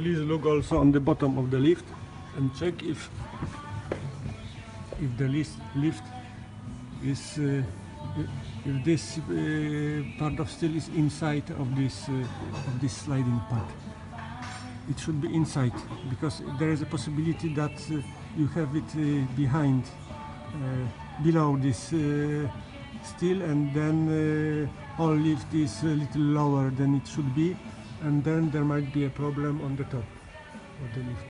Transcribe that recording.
please look also on the bottom of the lift and check if if the lift, lift is uh, if this uh, part of steel is inside of this uh, of this sliding part. It should be inside because there is a possibility that uh, you have it uh, behind uh, below this steel and then all lift is a little lower than it should be and then there might be a problem on the top of the lift